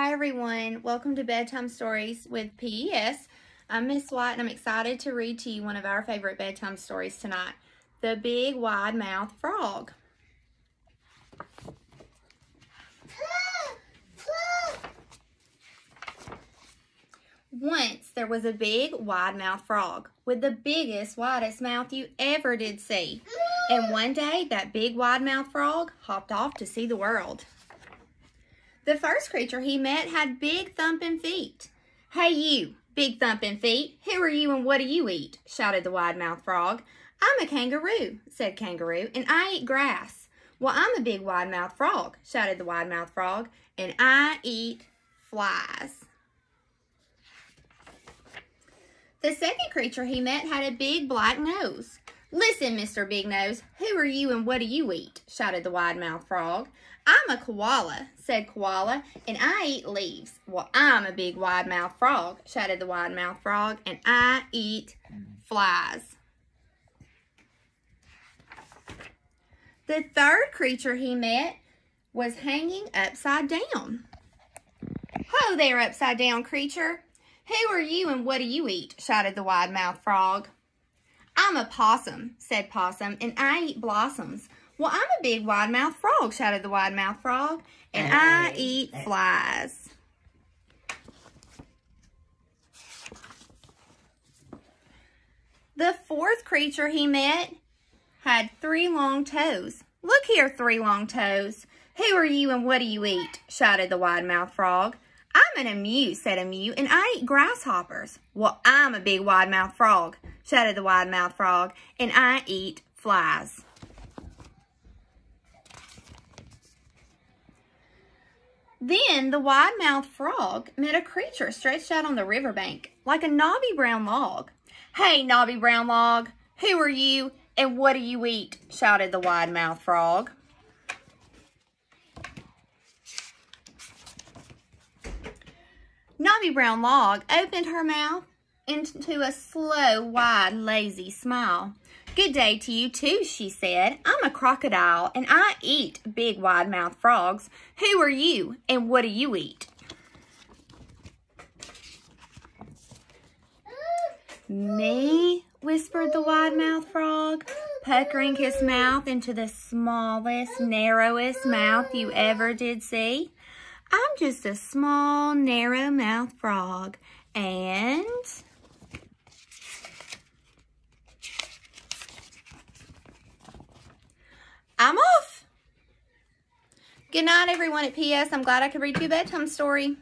Hi everyone, welcome to Bedtime Stories with PES. I'm Miss White and I'm excited to read to you one of our favorite bedtime stories tonight, The Big Wide Mouth Frog. Once there was a big wide mouth frog with the biggest, widest mouth you ever did see. And one day that big wide mouth frog hopped off to see the world. The first creature he met had big thumping feet. Hey you, big thumping feet, who are you and what do you eat? shouted the wide-mouthed frog. I'm a kangaroo, said Kangaroo, and I eat grass. Well, I'm a big wide-mouthed frog, shouted the wide-mouthed frog, and I eat flies. The second creature he met had a big black nose. Listen, Mr. Big Nose, who are you and what do you eat? shouted the wide-mouthed frog. I'm a koala, said Koala, and I eat leaves. Well, I'm a big wide-mouthed frog, shouted the wide-mouthed frog, and I eat flies. The third creature he met was hanging upside down. Ho there, upside down creature. Who are you and what do you eat? shouted the wide-mouthed frog. I'm a possum, said Possum, and I eat blossoms. Well, I'm a big wide-mouthed frog, shouted the wide-mouthed frog, and I eat flies. The fourth creature he met had three long toes. Look here, three long toes. Who are you and what do you eat? shouted the wide-mouthed frog. I'm an emu, said Emu, and I eat grasshoppers. Well, I'm a big wide-mouthed frog, shouted the wide-mouthed frog, and I eat flies. Then the wide-mouthed frog met a creature stretched out on the riverbank, like a knobby brown log. Hey, knobby brown log, who are you and what do you eat? shouted the wide-mouthed frog. Knobby Brown Log opened her mouth into a slow, wide, lazy smile. Good day to you too, she said. I'm a crocodile and I eat big wide-mouthed frogs. Who are you and what do you eat? Me, whispered the wide-mouthed frog, puckering his mouth into the smallest, narrowest mouth you ever did see. I'm just a small, narrow-mouthed frog, and... I'm off. Good night, everyone at PS. I'm glad I could read you a bedtime story.